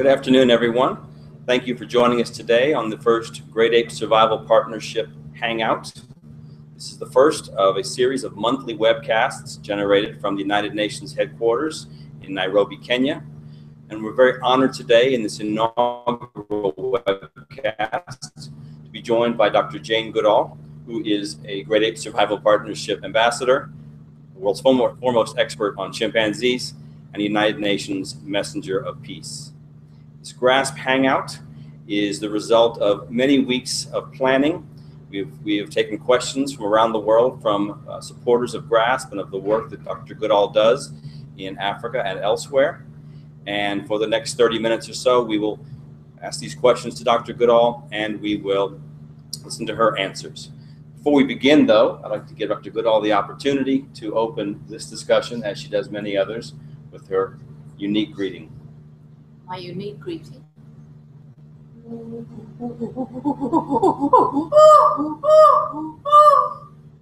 Good afternoon, everyone. Thank you for joining us today on the first Great Ape Survival Partnership Hangout. This is the first of a series of monthly webcasts generated from the United Nations headquarters in Nairobi, Kenya. And we're very honored today in this inaugural webcast to be joined by Dr. Jane Goodall, who is a Great Ape Survival Partnership Ambassador, the world's foremost expert on chimpanzees, and United Nations Messenger of Peace. This GRASP Hangout is the result of many weeks of planning. We've, we have taken questions from around the world from uh, supporters of GRASP and of the work that Dr. Goodall does in Africa and elsewhere. And for the next 30 minutes or so, we will ask these questions to Dr. Goodall and we will listen to her answers. Before we begin, though, I'd like to give Dr. Goodall the opportunity to open this discussion, as she does many others, with her unique greeting my unique greeting.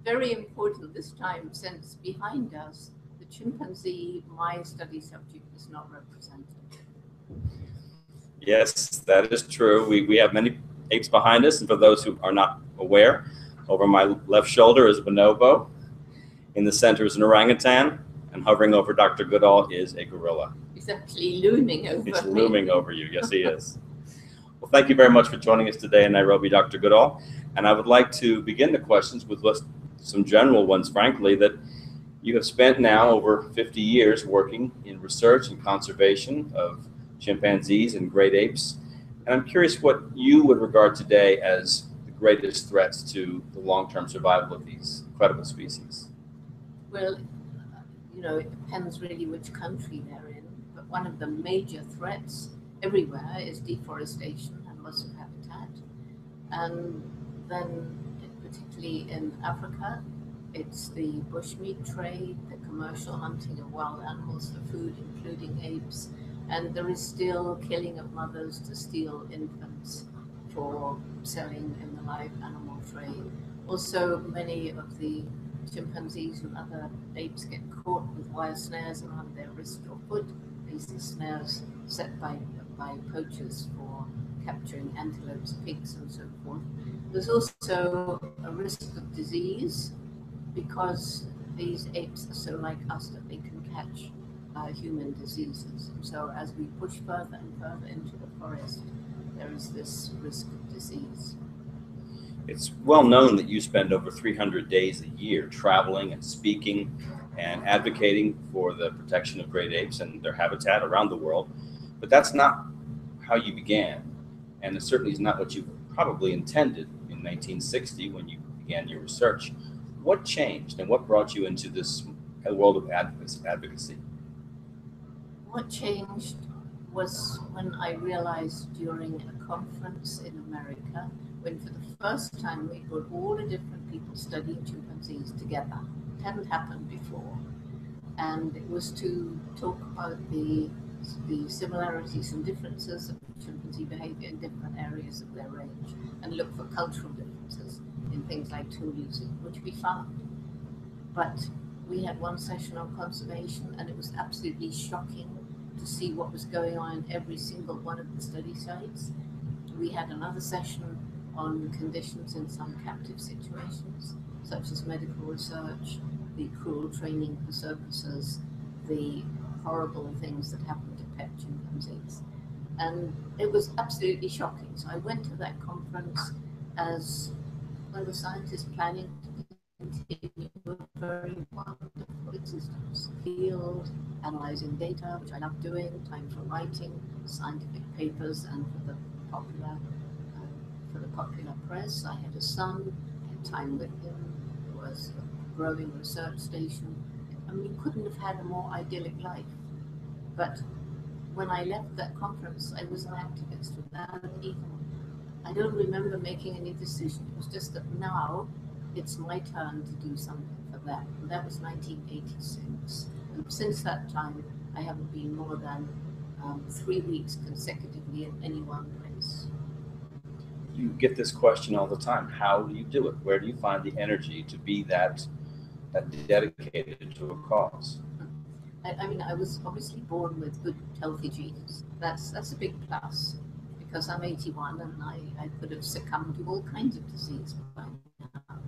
Very important this time since behind us, the chimpanzee, my study subject, is not represented. Yes, that is true. We, we have many apes behind us, and for those who are not aware, over my left shoulder is bonobo. In the center is an orangutan, and hovering over Dr. Goodall is a gorilla. He's looming over He's me. looming over you. Yes, he is. well, thank you very much for joining us today in Nairobi, Dr. Goodall. And I would like to begin the questions with some general ones, frankly, that you have spent now over 50 years working in research and conservation of chimpanzees and great apes. And I'm curious what you would regard today as the greatest threats to the long-term survival of these incredible species. Well, you know, it depends really which country they're in. One of the major threats everywhere is deforestation and loss of habitat. And then, particularly in Africa, it's the bushmeat trade, the commercial hunting of wild animals for food, including apes, and there is still killing of mothers to steal infants for selling in the live animal trade. Also, many of the chimpanzees and other apes get caught with wire snares around their wrist or foot. These are snares set by, by poachers for capturing antelopes, pigs, and so forth. There's also a risk of disease because these apes are so like us that they can catch uh, human diseases. And so as we push further and further into the forest, there is this risk of disease. It's well known that you spend over 300 days a year traveling and speaking and advocating for the protection of great apes and their habitat around the world. But that's not how you began. And it certainly is not what you probably intended in 1960 when you began your research. What changed and what brought you into this world of advocacy? What changed was when I realized during a conference in America when for the first time we got all the different people studying chimpanzees together. Hadn't happened before. And it was to talk about the, the similarities and differences of chimpanzee behavior in different areas of their range and look for cultural differences in things like tool using, which we found. But we had one session on conservation and it was absolutely shocking to see what was going on in every single one of the study sites. We had another session on conditions in some captive situations, such as medical research, the cruel training for circuses, the horrible things that happen to pet chimpanzees. And it was absolutely shocking. So I went to that conference as one of the scientists planning to continue a very wonderful existence. Field, analyzing data, which I love doing, time for writing scientific papers and for the popular uh, for the popular press. I had a son, time with him. It was a growing research station. I mean, we couldn't have had a more idyllic life. But when I left that conference, I was an activist without even, I don't remember making any decision. It was just that now it's my turn to do something for them. And that was 1986. And since that time, I haven't been more than um, three weeks consecutively in any one place you get this question all the time. How do you do it? Where do you find the energy to be that that dedicated to a cause? I, I mean, I was obviously born with good, healthy genes. That's that's a big plus because I'm 81 and I, I could have succumbed to all kinds of disease by now.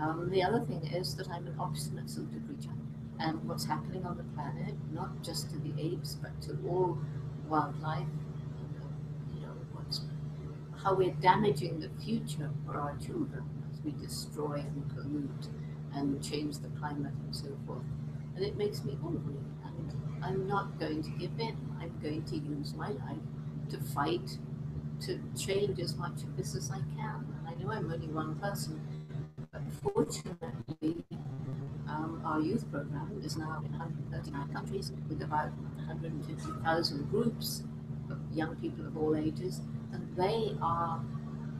Um, the other thing is that I'm an obstinate sort of creature. And what's happening on the planet, not just to the apes, but to all wildlife, how we're damaging the future for our children as we destroy and pollute and change the climate and so forth. And it makes me angry. And I'm not going to give in. I'm going to use my life to fight to change as much of this as I can. And I know I'm only one person, but fortunately, um, our youth program is now in 139 countries with about 150,000 groups of young people of all ages, they are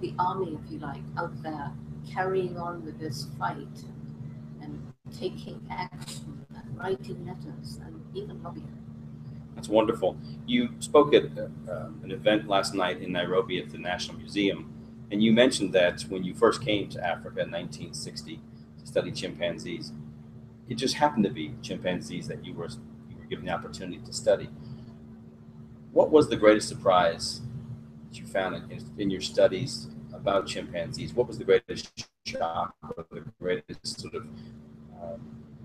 the army, if you like, out there carrying on with this fight and taking action and writing letters and even lobbying. That's wonderful. You spoke at uh, an event last night in Nairobi at the National Museum, and you mentioned that when you first came to Africa in 1960 to study chimpanzees, it just happened to be chimpanzees that you were you were given the opportunity to study. What was the greatest surprise you found in, in your studies about chimpanzees? What was the greatest shock or the greatest sort of um,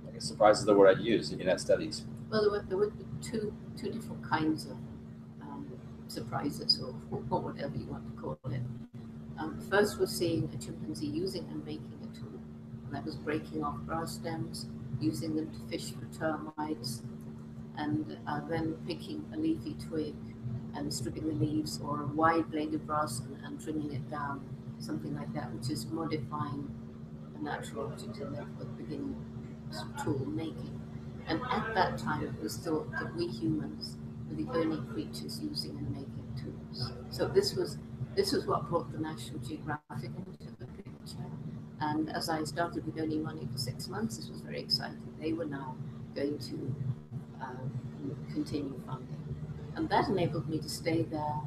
I guess surprise is the word I'd use in that studies? Well, there were, there were two two different kinds of um, surprises, or, or, whatever you want to call it. Um, first was seeing a chimpanzee using and making a tool. And that was breaking off grass stems, using them to fish for termites, and uh, then picking a leafy twig and stripping the leaves, or a wide blade of grass and, and trimming it down, something like that, which is modifying a natural object and therefore beginning tool making. And at that time, it was thought that we humans were the only creatures using and making tools. So this was this was what brought the National Geographic into the picture. And as I started with only money for six months, this was very exciting. They were now going to um, continue funding. And that enabled me to stay there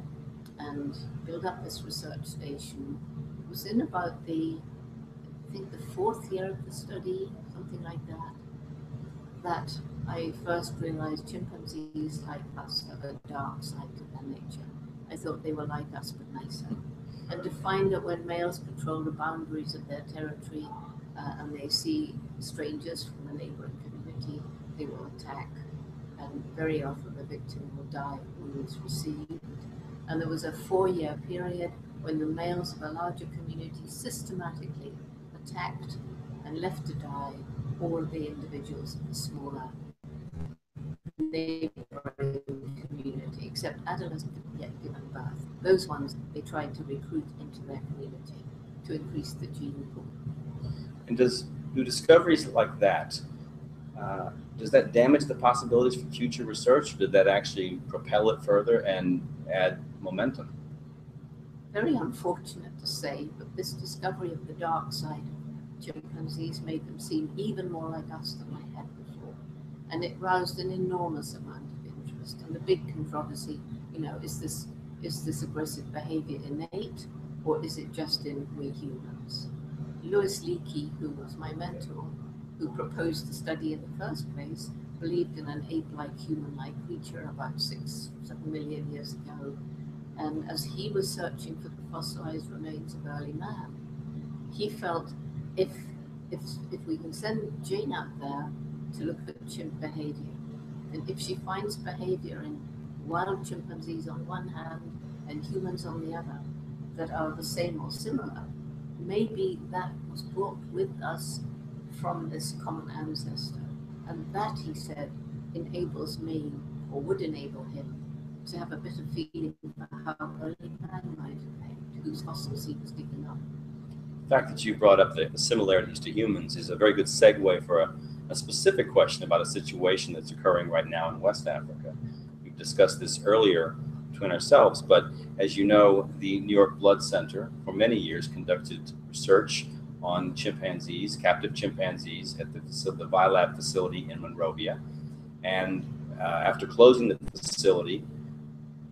and build up this research station. It was in about the, I think the fourth year of the study, something like that that I first realized chimpanzees, like us, have a dark side to their nature. I thought they were like us, but nicer. And to find that when males patrol the boundaries of their territory uh, and they see strangers from a neighboring community, they will attack. And very often the victim will die of wounds received. And there was a four year period when the males of a larger community systematically attacked and left to die all the individuals in the smaller neighboring community, except adolescents have yet given birth. Those ones they tried to recruit into their community to increase the gene pool. And does do discoveries like that uh, does that damage the possibilities for future research? Or did that actually propel it further and add momentum? Very unfortunate to say, but this discovery of the dark side chimpanzees made them seem even more like us than I had before. And it roused an enormous amount of interest. And the big controversy, you know, is this is this aggressive behavior innate or is it just in we humans? Louis Leakey, who was my mentor, who proposed the study in the first place, believed in an ape-like human-like creature about six, seven million years ago. And as he was searching for the fossilized remains of early man, he felt if if if we can send Jane out there to look at chimp behavior, and if she finds behavior in wild chimpanzees on one hand and humans on the other that are the same or similar, maybe that was brought with us from this common ancestor. And that, he said, enables me, or would enable him, to have a of feeling for how early man might have behaved, whose fossils he was digging up The fact that you brought up the, the similarities to humans is a very good segue for a, a, specific question about a situation that's occurring right now in West Africa. We've discussed this earlier between ourselves, but as you know, the New York Blood Center for many years conducted research on chimpanzees, captive chimpanzees, at the, the Vilab facility in Monrovia. And uh, after closing the facility,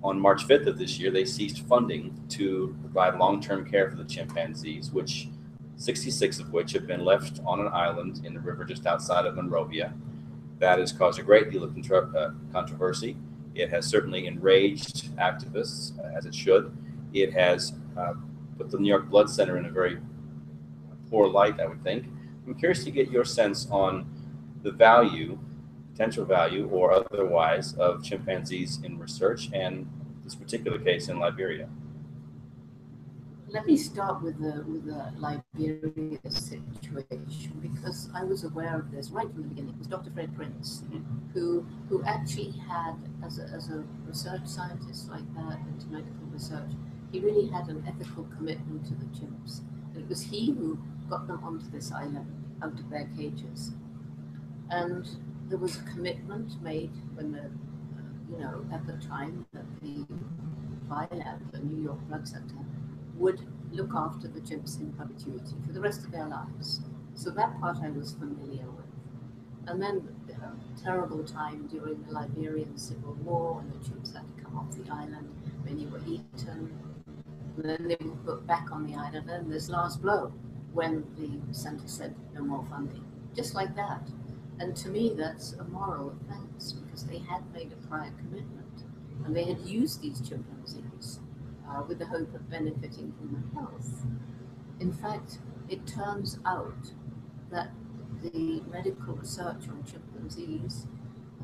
on March 5th of this year, they ceased funding to provide long term care for the chimpanzees, which 66 of which have been left on an island in the river just outside of Monrovia. That has caused a great deal of uh, controversy. It has certainly enraged activists, uh, as it should. It has uh, put the New York Blood Center in a very poor light, I would think. I'm curious to get your sense on the value, potential value, or otherwise, of chimpanzees in research and this particular case in Liberia. Let me start with the with the Liberia situation because I was aware of this right from the beginning. It was Dr. Fred Prince mm-hmm. who who actually had, as a, as a research scientist like that into medical research, he really had an ethical commitment to the chimps. And it was he who got them onto this island out of their cages. And there was a commitment made when the, uh, you know, at the time that the VILAB, the New York Blood Center, would look after the chimps in perpetuity for the rest of their lives. So that part I was familiar with. And then a terrible time during the Liberian Civil War when the chimps had to come off the island, many were eaten. And then they were put back on the island, and this last blow when the center said no more funding. Just like that. And to me, that's a moral offense because they had made a prior commitment and they had used these chimpanzees uh, with the hope of benefiting human health. In fact, it turns out that the medical research on chimpanzees,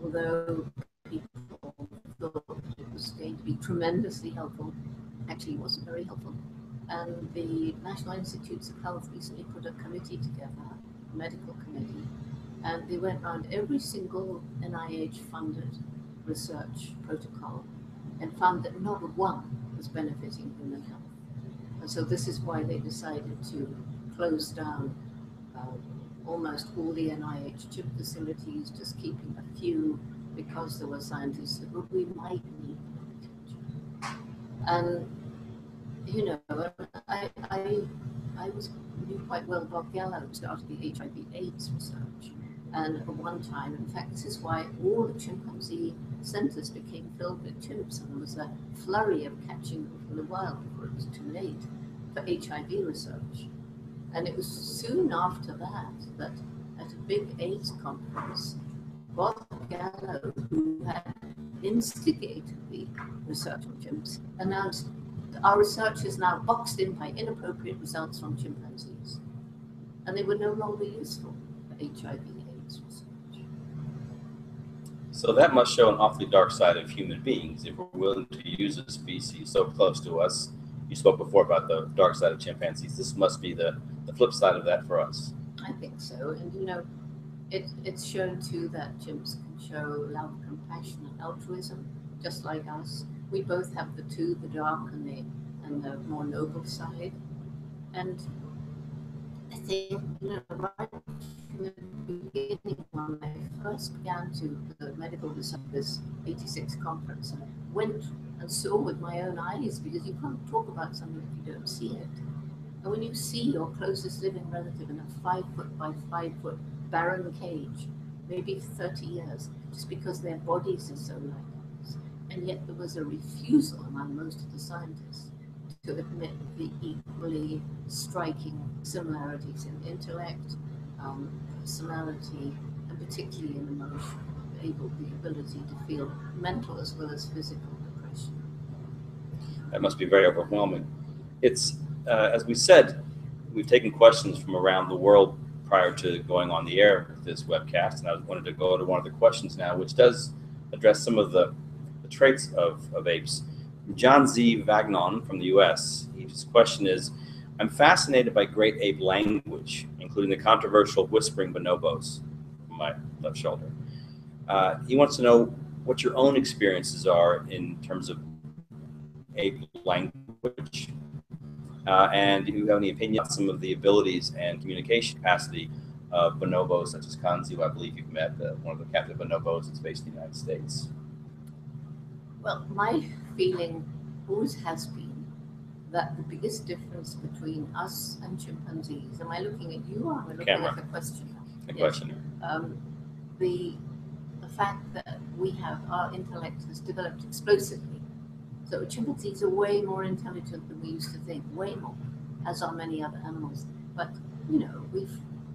although people thought it was going to be tremendously helpful, actually wasn't very helpful. And the National Institutes of Health recently put a committee together, a medical committee, and they went around every single NIH funded research protocol and found that not one was benefiting human health. And so this is why they decided to close down uh, almost all the NIH chimp facilities, just keeping a few because there were scientists said, well, we might need. And, you know, I, I, I was knew quite well Bob Gallo started the HIV AIDS research. And at one time, in fact, this is why all the chimpanzee centers became filled with chimps, and there was a flurry of catching them from the wild before it was too late for HIV research. And it was soon after that that at a big AIDS conference, Bob Gallo, who had instigated the research on chimps, announced our research is now boxed in by inappropriate results from chimpanzees. And they were no longer useful for HIV AIDS research. So that must show an awfully dark side of human beings if we're willing to use a species so close to us. You spoke before about the dark side of chimpanzees. This must be the, the flip side of that for us. I think so. And you know, it, it's shown too that chimps can show love, compassion, and altruism, just like us. We both have the two, the dark and the and the more noble side. And I think, you know, right from the beginning, when I first began to the medical this 86 conference, I went and saw with my own eyes because you can't talk about something if you don't see it. And when you see your closest living relative in a five foot by five foot barren cage, maybe 30 years, just because their bodies are so like and yet there was a refusal among most of the scientists to admit the equally striking similarities in intellect, um, personality, and particularly in emotion, able the ability to feel mental as well as physical depression. That must be very overwhelming. It's, uh, as we said, we've taken questions from around the world prior to going on the air with this webcast, and I wanted to go to one of the questions now, which does address some of the, the traits of, of apes. John Z. Vagnon from the US, his question is I'm fascinated by great ape language, including the controversial whispering bonobos from my left shoulder. Uh, he wants to know what your own experiences are in terms of ape language. Uh, and do you have any opinion on some of the abilities and communication capacity of bonobos, such as Kanzi, who I believe you've met, uh, one of the captive bonobos that's based in the United States? Well, my feeling always has been that the biggest difference between us and chimpanzees, am I looking at you or am I looking Camera. at the questioner? The Yes. question. Um, the, the fact that we have, our intellect has developed explosively. So chimpanzees are way more intelligent than we used to think, way more, as are many other animals. But, you know, we've,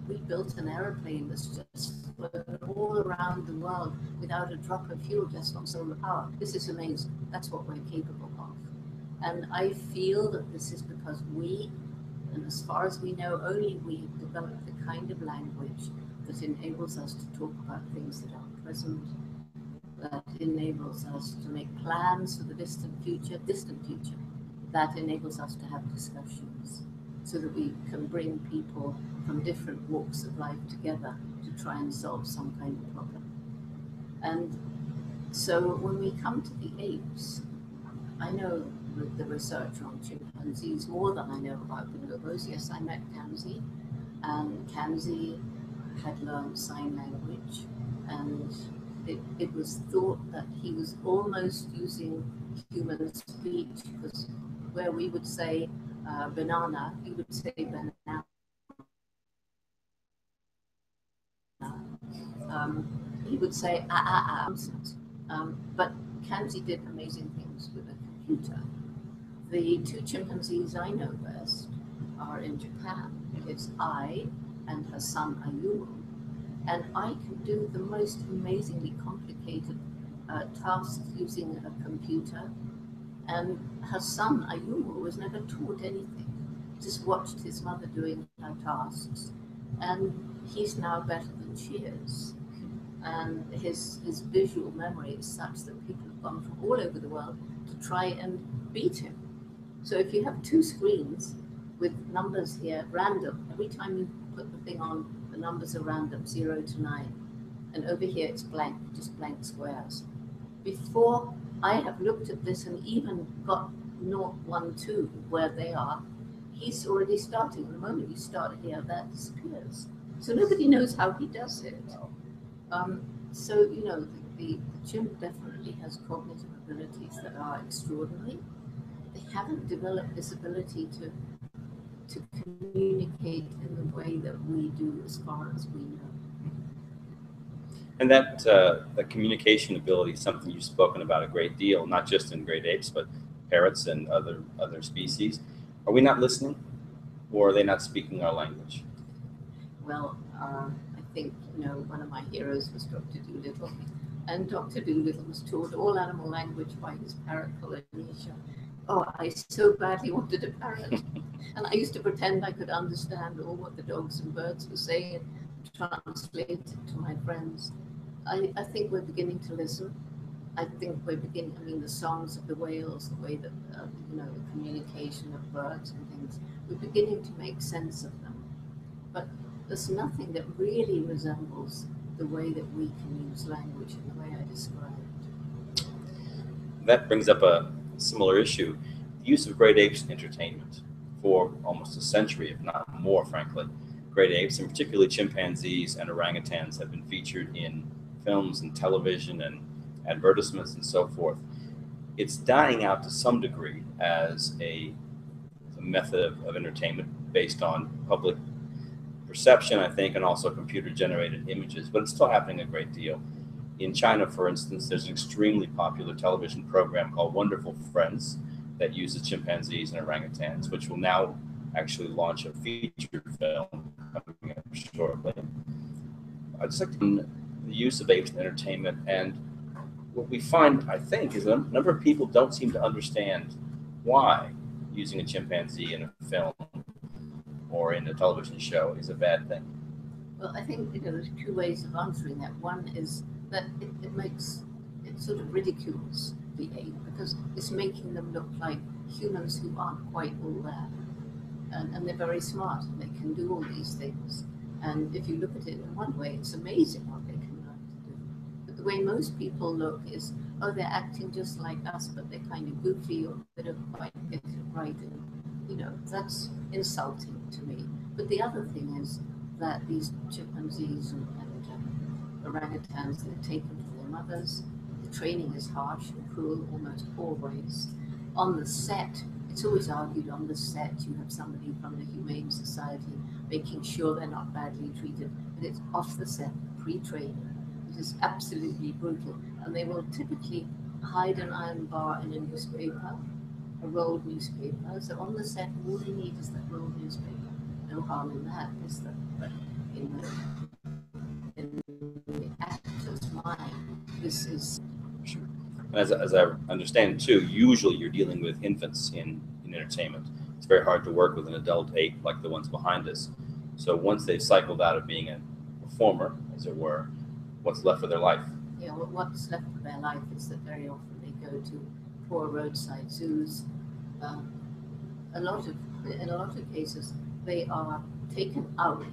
we built an aeroplane that's just all around the world without a drop of fuel, just on solar power. This is amazing. That's what we're capable of. And I feel that this is because we, and as far as we know, only we have developed the kind of language that enables us to talk about things that are present, that enables us to make plans for the distant future, distant future, that enables us to have discussions so that we can bring people from different walks of life together to try and solve some kind of problem. And so when we come to the apes, I know the research on chimpanzees more than I know about bonobos. Yes, I met Kanzi, and Kanzi had learned sign language, and it, it was thought that he was almost using human speech because where we would say uh, banana, he would say banana. Um, he would say ah ah ah. Um, but Kanzi did amazing things with a computer. The two chimpanzees I know best are in Japan. It's Ai and her son Ayumu. And Ai can do the most amazingly complicated uh, tasks using a computer. And her son Ayumu was never taught anything, just watched his mother doing her tasks. And he's now better than she is. And his, his visual memory is such that people have gone from all over the world to try and beat him. So if you have two screens with numbers here, random, every time you put the thing on, the numbers are random, zero to nine. And over here it's blank, just blank squares. Before I have looked at this and even got 0, 1, 2, where they are, he's already starting. The moment you start here, that disappears. So nobody knows how he does it. Um, so, you know, the, the, the chimp definitely has cognitive abilities that are extraordinary they haven't developed this ability to to communicate in the way that we do as far as we know. And that uh, that communication ability is something you've spoken about a great deal, not just in great apes, but parrots and other other species. Are we not listening, or are they not speaking our language? Well, uh, think you know one of my heroes was Dr. Doolittle. and Dr. Doolittle was taught all animal language by his parrot Polynesia oh, I so badly wanted a parrot. and I used to pretend I could understand all what the dogs and birds were saying and translate it to my friends. I, I think we're beginning to listen. I think we're beginning, I mean, the songs of the whales, the way that, uh, you know, the communication of birds and things, we're beginning to make sense of them. But there's nothing that really resembles the way that we can use language in the way I described. That brings up a similar issue. The use of great apes in entertainment for almost a century, if not more, frankly. Great apes, and particularly chimpanzees and orangutans, have been featured in films and television and advertisements and so forth. It's dying out to some degree as a, a method of, of entertainment based on public perception, I think, and also computer generated images, but it's still happening a great deal. In China, for instance, there's an extremely popular television program called Wonderful Friends that uses chimpanzees and orangutans, which will now actually launch a feature film coming up shortly. I'd just like to the use of apes in entertainment, and what we find, I think, is a number of people don't seem to understand why using a chimpanzee in a film or in a television show is a bad thing. Well, I think you know, there's two ways of answering that. One is that it, it makes it sort of ridicules the ape because it's making them look like humans who aren't quite all there. And, and they're very smart and they can do all these things. And if you look at it in one way, it's amazing what they can learn to do. But the way most people look is, oh, they're acting just like us, but they're kind of goofy or they don't quite get it right. And, you know, that's insulting to me. But the other thing is that these chimpanzees and orangutans that are taken from their mothers. The training is harsh and cruel almost always. On the set, it's always argued on the set you have somebody from the Humane Society making sure they're not badly treated, but it's off the set, pre-training. It is absolutely brutal, and they will typically hide an iron bar in a newspaper, a rolled newspaper. So on the set, all they need is that rolled newspaper. No harm in that, is there? But in the in this is. Sure. As, as I understand too, usually you're dealing with infants in, in entertainment. It's very hard to work with an adult ape like the ones behind us. So once they've cycled out of being a performer, as it were, what's left of their life? Yeah, well, what's left of their life is that very often they go to poor roadside zoos. Um, a lot of, in a lot of cases, they are taken out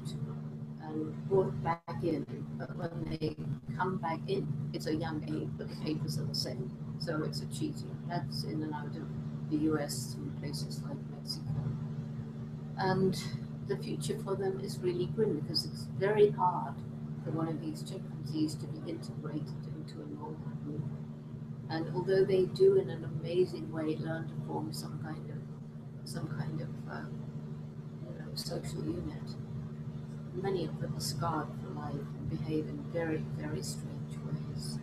and brought back in. But when they come back in, it's a young age, but the papers are the same. So it's a cheating. That's in and out of the US and places like Mexico. And the future for them is really grim because it's very hard for one of these chimpanzees to be integrated into a normal group. And although they do in an amazing way learn to form some kind of some kind of uh, social unit, many of them are scarred for life and behave in very, very strange ways.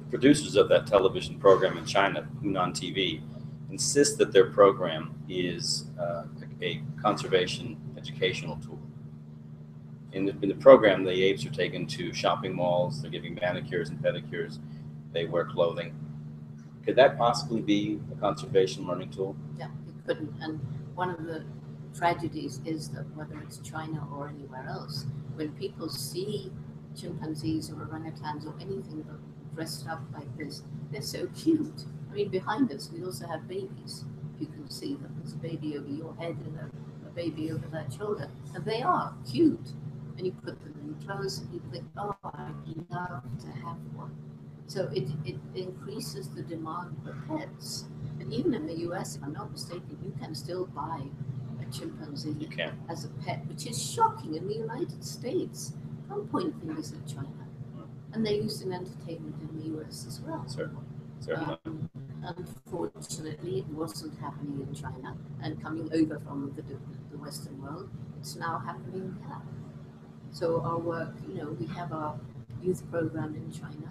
The producers of that television program in China, Hunan TV, insist that their program is uh, a conservation educational tool. In the, in the program, the apes are taken to shopping malls, they're giving manicures and pedicures, they wear clothing. Could that possibly be a conservation learning tool? Yeah, it couldn't. And one of the tragedies is that whether it's China or anywhere else, when people see chimpanzees or orangutans or anything dressed up like this, they're so cute. I mean, behind us, we also have babies. You can see them. There's a baby over your head and a, a baby over that shoulder. And they are cute. And you put them in clothes and you think, oh, I'd love to have one. So it, it increases the demand for pets. And even in the US, if I'm not mistaken, you can still buy chimpanzee You can. as a pet, which is shocking in the United States. Don't point fingers at China. And they're used in entertainment in the US as well. Certainly. Certainly. Um, unfortunately, it wasn't happening in China and coming over from the, the Western world. It's now happening here. So our work, you know, we have our youth program in China,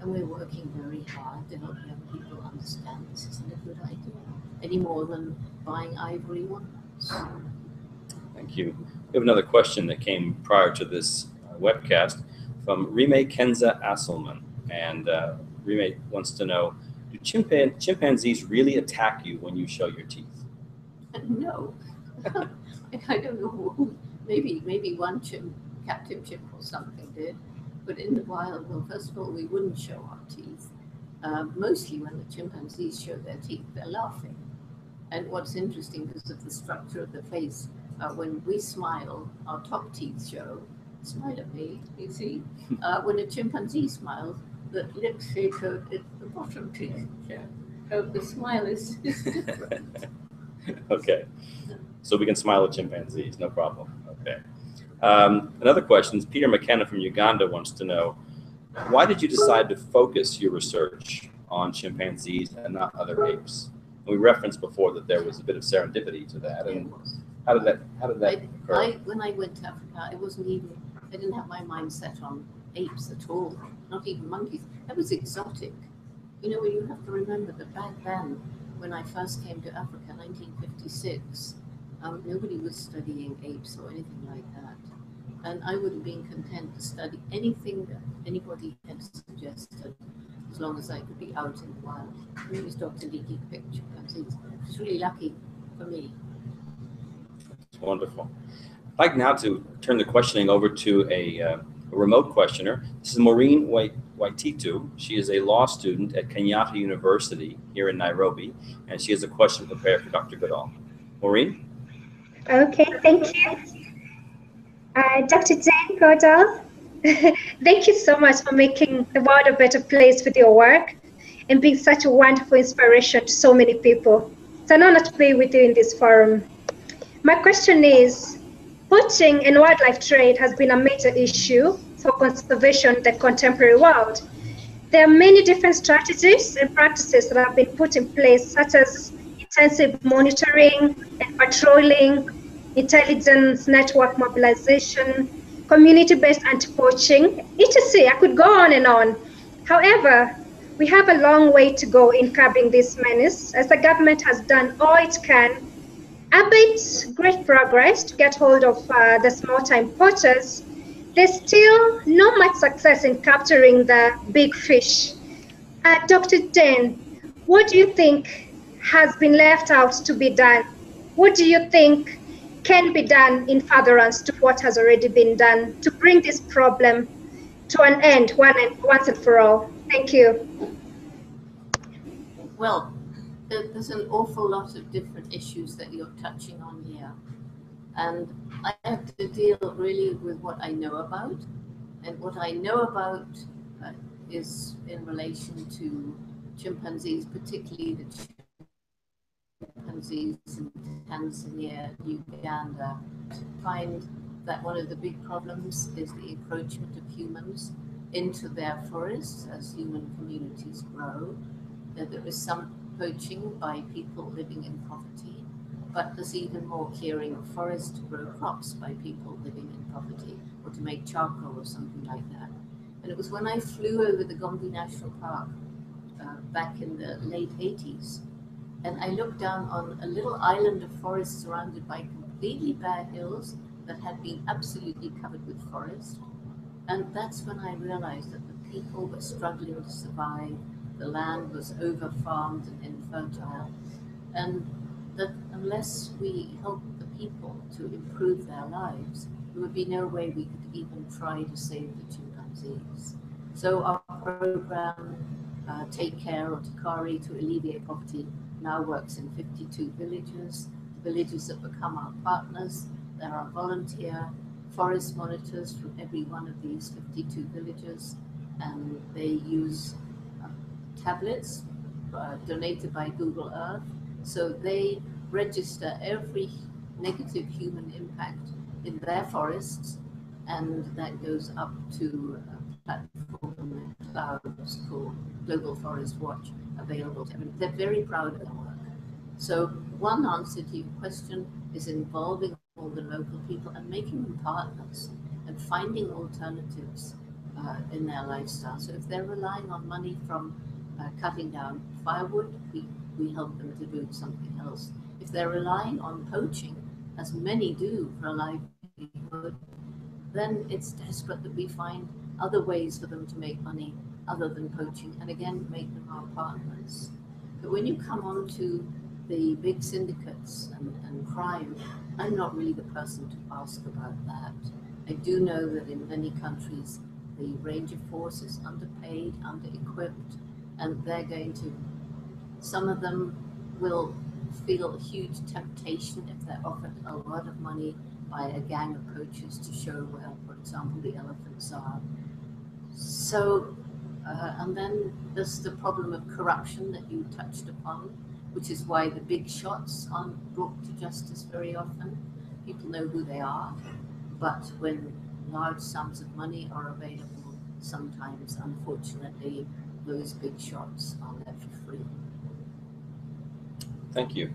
and we're working very hard to help young people understand this isn't a good idea any more than buying ivory ones. Thank you. We have another question that came prior to this uh, webcast from Rime Kenza Asselman. And uh, Rime wants to know Do chimpan- chimpanzees really attack you when you show your teeth? no, I don't know. Maybe maybe one chimp, captive chimp or something did, but in the wild, well, first of all, we wouldn't show our teeth. Uh, mostly when the chimpanzees show their teeth, they're laughing. And what's interesting because of the structure of the face, uh, when we smile, our top teeth show. Smile at me, you see. Uh, when a chimpanzee smiles, the lips say so it's the bottom teeth show. So the smile is, is different. okay. So we can smile at chimpanzees, no problem. Okay. Um, another question is Peter McKenna from Uganda wants to know why did you decide to focus your research on chimpanzees and not other apes? We referenced before that there was a bit of serendipity to that, and how did that how did that I, occur? I, when I went to Africa, it wasn't even, I didn't have my mind set on apes at all, not even monkeys. That was exotic. You know, you have to remember that back then, when I first came to Africa, 1956, um, nobody was studying apes or anything like that. And I would have been content to study anything that anybody had suggested, as long as I could be out in the wild. And it was Dr. Leakey picture. chimpanzees. It was really lucky for me. It's wonderful. I'd like now to turn the questioning over to a, uh, a remote questioner. This is Maureen Wait- Waititu. She is a law student at Kenyatta University here in Nairobi, and she has a question prepared for Dr. Goodall. Maureen? Okay, thank you. Uh, Dr. Jane Goddard, thank you so much for making the world a better place with your work and being such a wonderful inspiration to so many people. It's an honor to be with you in this forum. My question is poaching and wildlife trade has been a major issue for conservation in the contemporary world. There are many different strategies and practices that have been put in place, such as intensive monitoring and patrolling, intelligence network mobilization, community-based anti-poaching, etc. I could go on and on. However, we have a long way to go in curbing this menace, as the government has done all it can, albeit great progress to get hold of uh, the small-time poachers, there's still not much success in capturing the big fish. Uh, Dr. Jane, what do you think has been left out to be done? What do you think can be done in furtherance to what has already been done to bring this problem to an end one and, once and for all? Thank you. Well, there's an awful lot of different issues that you're touching on here. And I have to deal really with what I know about. And what I know about uh, is in relation to chimpanzees, particularly the chimpanzees in Tanzania, Uganda, find that one of the big problems is the encroachment of humans into their forests as human communities grow. That there is some poaching by people living in poverty, but there's even more clearing of forests to grow crops by people living in poverty or to make charcoal or something like that. And it was when I flew over the Gombe National Park uh, back in the late 80s, and I looked down on a little island of forest surrounded by completely bare hills that had been absolutely covered with forest. And that's when I realized that the people were struggling to survive. The land was over farmed and infertile. And that unless we help the people to improve their lives, there would be no way we could even try to save the chimpanzees. So our program, uh, Take Care or Takari to alleviate poverty, now works in 52 villages. The villages have become our partners. There are volunteer forest monitors from every one of these 52 villages, and they use uh, tablets uh, donated by Google Earth. So they register every negative human impact in their forests, and that goes up to a platform clouds called Global Forest Watch, available to everyone. They're very proud of their work. So one answer to your question is involving all the local people and making them partners and finding alternatives uh, in their lifestyle. So if they're relying on money from uh, cutting down firewood, we, we help them to do something else. If they're relying on poaching, as many do for a livelihood, then it's desperate that we find other ways for them to make money other than poaching and again make them our partners. But when you come on to the big syndicates and, and crime, I'm not really the person to ask about that. I do know that in many countries the Ranger Force is underpaid, under-equipped, and they're going to, some of them will feel a huge temptation if they're offered a lot of money by a gang of poachers to show where, for example, the elephants are. So, uh, and then there's the problem of corruption that you touched upon, which is why the big shots aren't brought to justice very often. People know who they are, but when large sums of money are available, sometimes, unfortunately, those big shots are left free. Thank you.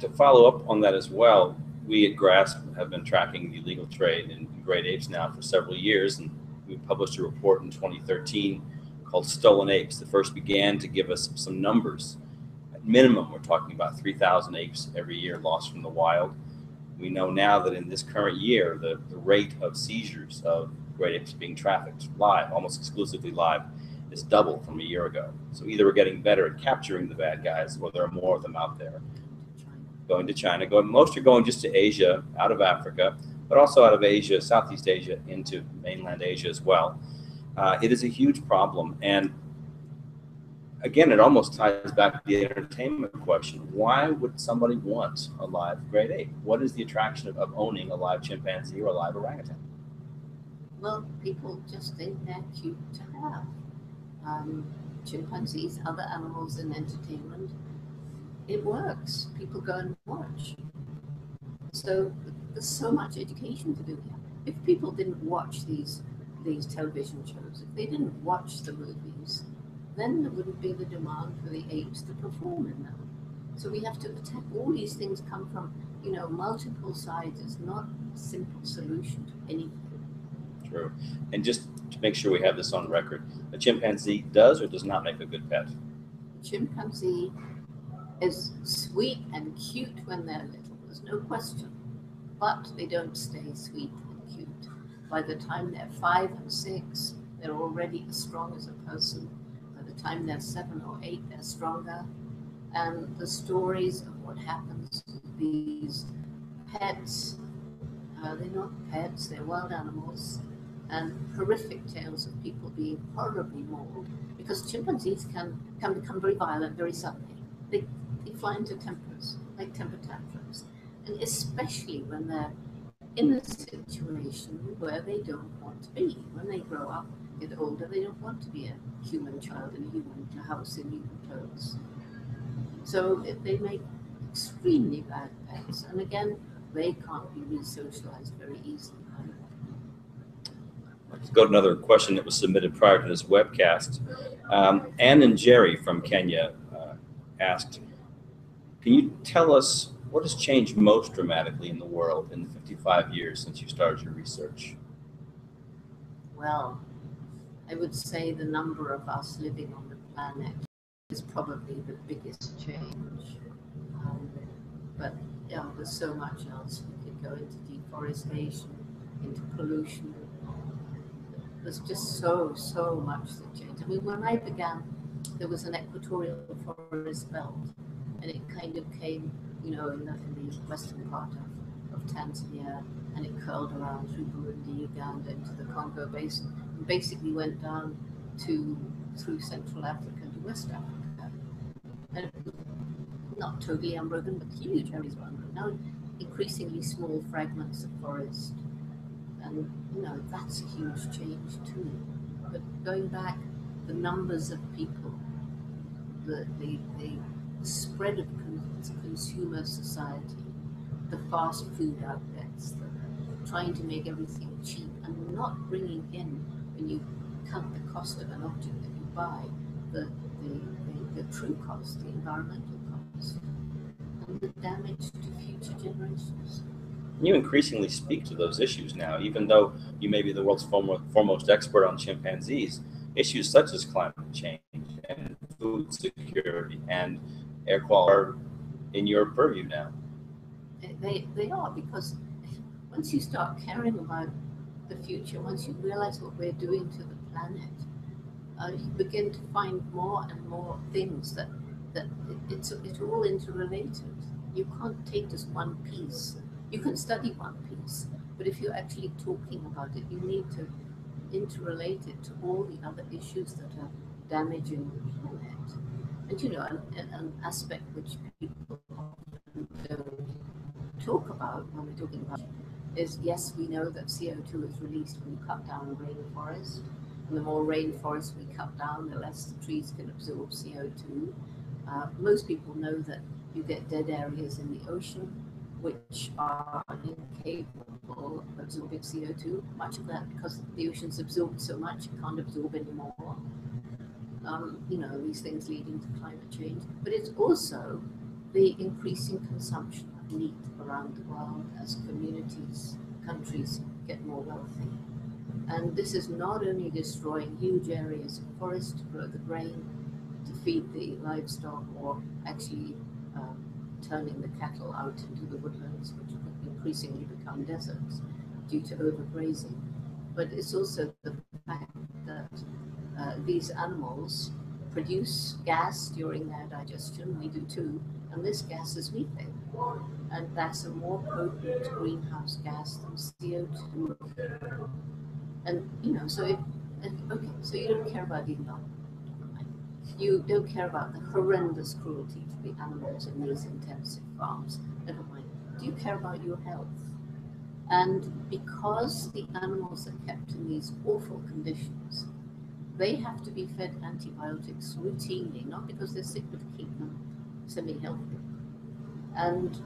To follow up on that as well, we at GRASP have been tracking the illegal trade in great apes now for several years, and we published a report in 2013 called Stolen Apes that first began to give us some numbers. At minimum, we're talking about 3,000 apes every year lost from the wild. We know now that in this current year, the, the rate of seizures of great apes being trafficked live, almost exclusively live, is double from a year ago. So either we're getting better at capturing the bad guys, or there are more of them out there. Going to China, going most are going just to Asia, out of Africa, but also out of Asia, Southeast Asia, into mainland Asia as well. Uh, it is a huge problem, and again, it almost ties back to the entertainment question. Why would somebody want a live great ape? What is the attraction of, of owning a live chimpanzee or a live orangutan? Well, people just think they're cute to have um, chimpanzees, other animals in entertainment, it works. People go and watch. So there's so much education to do here. If people didn't watch these these television shows, if they didn't watch the movies, then there wouldn't be the demand for the apes to perform in them. So we have to attack all these things come from, you know, multiple sides. It's not a simple solution to anything. True. And just to make sure we have this on record, a chimpanzee does or does not make a good pet? A Chimpanzee is sweet and cute when they're little, there's no question. But they don't stay sweet and cute. by the time they're five and six, they're already as strong as a person. By the time they're seven or eight, they're stronger. And the stories of what happens to these pets, uh, they're not pets, they're wild animals, and horrific tales of people being horribly mauled because chimpanzees can, can become very violent very suddenly. They, they fly into tempers, like temper tantrums, and especially when they're in a situation where they don't want to be. When they grow up, get older, they don't want to be a human child in a human house in human clothes. So they make extremely bad pets, and again, they can't be re-socialized very easily. Let's go to another question that was submitted prior to this webcast. Um, Ann and Jerry from Kenya uh, asked, can you tell us what has changed most dramatically in the world in the 55 years since you started your research? Well, I would say the number of us living on the planet is probably the biggest change. Um, but yeah, there's so much else. We could go into deforestation, into pollution, there's just so, so much that changed. I mean, when I began, there was an equatorial forest belt, and it kind of came, you know, in the, in the western part of, of Tanzania, and it curled around through Burundi, Uganda, into the Congo Basin, and basically went down to through Central Africa to West Africa. And not totally unbroken, but huge areas were unbroken. Now, increasingly small fragments of forest and you know that's a huge change too. But going back, the numbers of people, the the, the spread of consumer society, the fast food outlets, trying to make everything cheap and not bringing in when you count the cost of an object that you buy, the the, the, the true cost, the environmental cost, and the damage to future generations you increasingly speak to those issues now, even though you may be the world's foremost expert on chimpanzees. Issues such as climate change and food security and air quality in your purview now. They, they are because once you start caring about the future, once you realize what we're doing to the planet, uh, you begin to find more and more things that that it's it's all interrelated. You can't take just one piece you can study one piece, but if you're actually talking about it, you need to interrelate it to all the other issues that are damaging the planet. And you know, an, an aspect which people talk about when we're talking about is yes, we know that CO2 is released when you cut down a rainforest. And the more rainforest we cut down, the less the trees can absorb CO2. Uh, most people know that you get dead areas in the ocean which are incapable of absorbing CO2. Much of that because the ocean's absorbed so much, it can't absorb anymore. Um, you know, these things leading to climate change. But it's also the increasing consumption of meat around the world as communities, countries get more wealthy. And this is not only destroying huge areas of forest to grow the grain, to feed the livestock, or actually um, turning the cattle out into the woodlands, which increasingly become deserts due to overgrazing. But it's also the fact that uh, these animals produce gas during their digestion, we do too, and this gas is methane. And that's a more potent greenhouse gas than CO2. And, you know, so if, okay, so you don't care about the environment you don't care about the horrendous cruelty to the animals in these intensive farms. Never mind. Do you care about your health? And because the animals are kept in these awful conditions, they have to be fed antibiotics routinely, not because they're sick, but to keep them semi healthy. And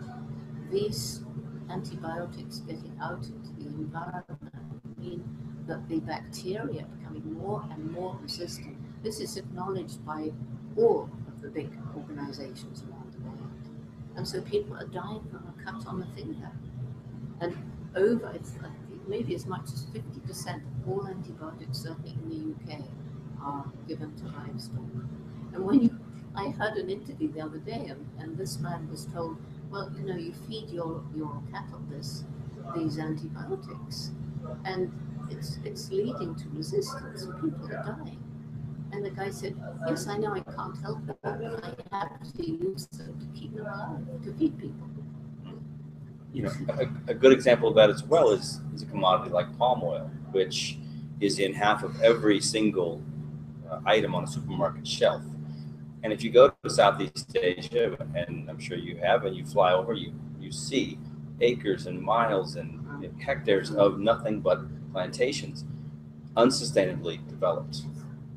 these antibiotics getting out into the environment mean that the bacteria are becoming more and more resistant this is acknowledged by all of the big organizations around the world. And so people are dying from a cut on the finger. And over, it's maybe as much as 50% of all antibiotics, certainly in the UK, are given to livestock. And when you, I heard an interview the other day, and, and this man was told, well, you know, you feed your, your cattle this, these antibiotics, and it's it's leading to resistance. People are dying. And the guy said, Yes, I know I can't help it, I have to use them to keep them alive, to feed people. You know, a, a good example of that as well is, is a commodity like palm oil, which is in half of every single uh, item on a supermarket shelf. And if you go to Southeast Asia, and I'm sure you have, and you fly over, you you see acres and miles and hectares of nothing but plantations, unsustainably developed.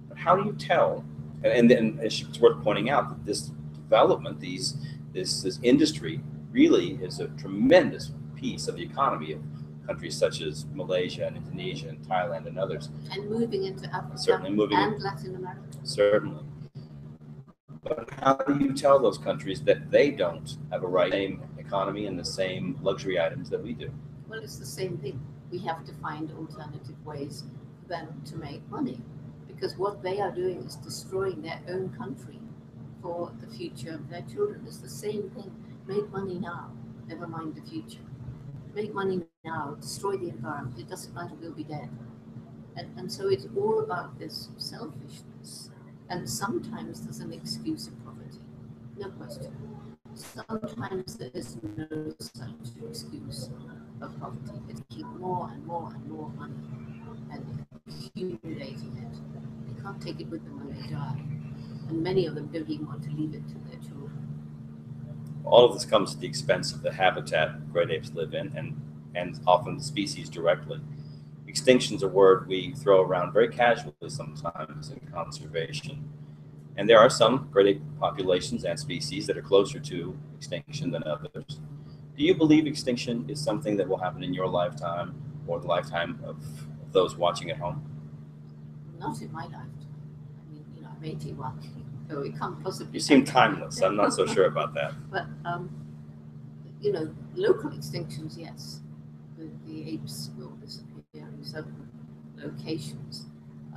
But how do you tell? And then it's worth pointing out that this development, these this this industry, really is a tremendous piece of the economy of countries such as Malaysia and Indonesia and Thailand and others. And moving into Africa Certainly moving and Latin America. Certainly. But how do you tell those countries that they don't have a right same economy and the same luxury items that we do? Well, it's the same thing. We have to find alternative ways for them to make money because what they are doing is destroying their own country for the future of their children. It's the same thing. Make money now, never mind the future. Make money now, destroy the environment. It doesn't matter, we'll be dead. And, and so it's all about this selfishness. And sometimes there's an excuse of poverty, no question. Sometimes there is no such excuse of poverty. It's keep more and more and more money and accumulating it. They can't take it with them when they die. And many of them don't even want to leave it to their children. All of this comes at the expense of the habitat great apes live in and, and often the species directly. Extinction is a word we throw around very casually sometimes in conservation. And there are some great populations and species that are closer to extinction than others. Do you believe extinction is something that will happen in your lifetime or the lifetime of those watching at home? Not in my lifetime. I mean, you know, I'm 81, so it can't possibly. You seem timeless. I'm not so sure about that. But, um, you know, local extinctions, yes. The, the apes will in locations.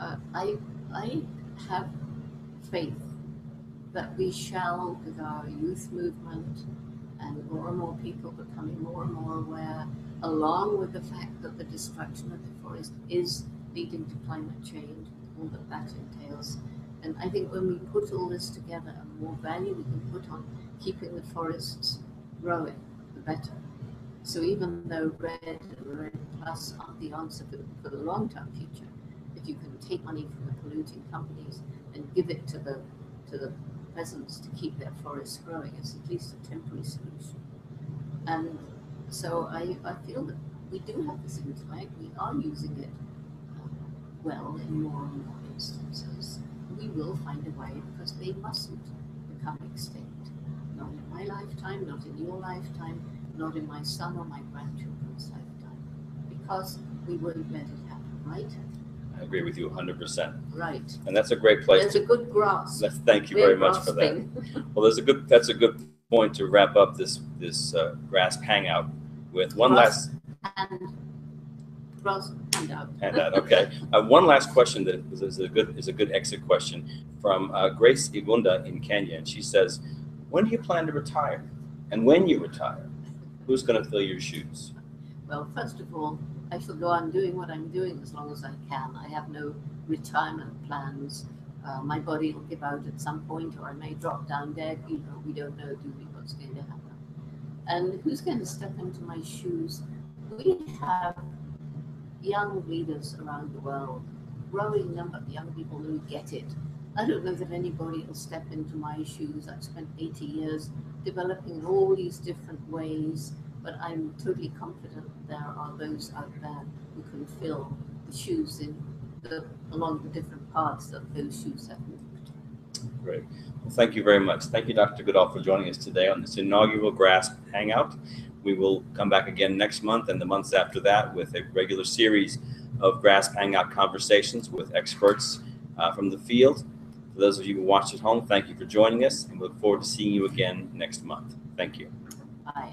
Uh, I, I have faith that we shall, with our youth movement and more and more people becoming more and more aware, along with the fact that the destruction of the forest is leading to climate change, all that that entails. And I think when we put all this together, the more value we can put on keeping the forests growing, the better. So even though REDD and REDD plus aren't the answer for, for the long-term future, if you can take money from the polluting companies and give it to the to the peasants to keep their forests growing, it's at least a temporary solution. And so I, I feel that we do have this intellect, we are using it uh, well in more and more instances. We will find a way because they mustn't become extinct. Not in my lifetime, not in your lifetime, not in my son or my grandchildren's lifetime. Because we won't let it happen, right? I agree with you 100%. Right. And that's a great place There's a good grasp. That's, thank you Clear very much for that. Well, there's a good. That's a good point to wrap up this this uh, GRASP hangout with one Grasp. last And grasp handout. handout. Okay, uh, one last question that is, is a good is a good exit question from uh, Grace Igunda in Kenya, and she says, "When do you plan to retire? And when you retire, who's going to fill your shoes?" Well, first of all, I shall go on doing what I'm doing as long as I can. I have no retirement plans. Uh, my body will give out at some point, or I may drop down dead. You know, we don't know, do we, what's going to happen. And who's going to step into my shoes? We have young leaders around the world, growing number of young people who get it. I don't know that anybody will step into my shoes. I've spent 80 years developing all these different ways, but I'm totally confident there are those out there who can fill the shoes in the, along the different paths that those shoes have moved. Great. Well, thank you very much. Thank you, Dr. Goodall, for joining us today on this inaugural GRASP Hangout. We will come back again next month and the months after that with a regular series of GRASP Hangout conversations with experts uh, from the field. For those of you who watched at home, thank you for joining us and we look forward to seeing you again next month. Thank you. Bye.